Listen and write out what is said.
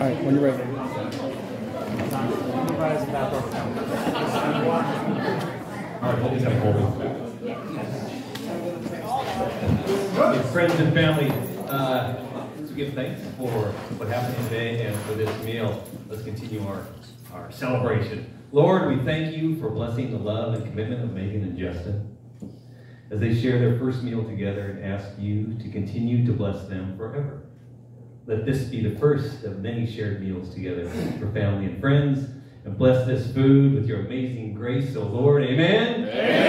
All right, when you're ready. We'll. Friends and family, uh, let's give thanks for what happened today and for this meal. Let's continue our, our celebration. Lord, we thank you for blessing the love and commitment of Megan and Justin as they share their first meal together and ask you to continue to bless them forever. Let this be the first of many shared meals together for family and friends. And bless this food with your amazing grace, O Lord. Amen. Amen.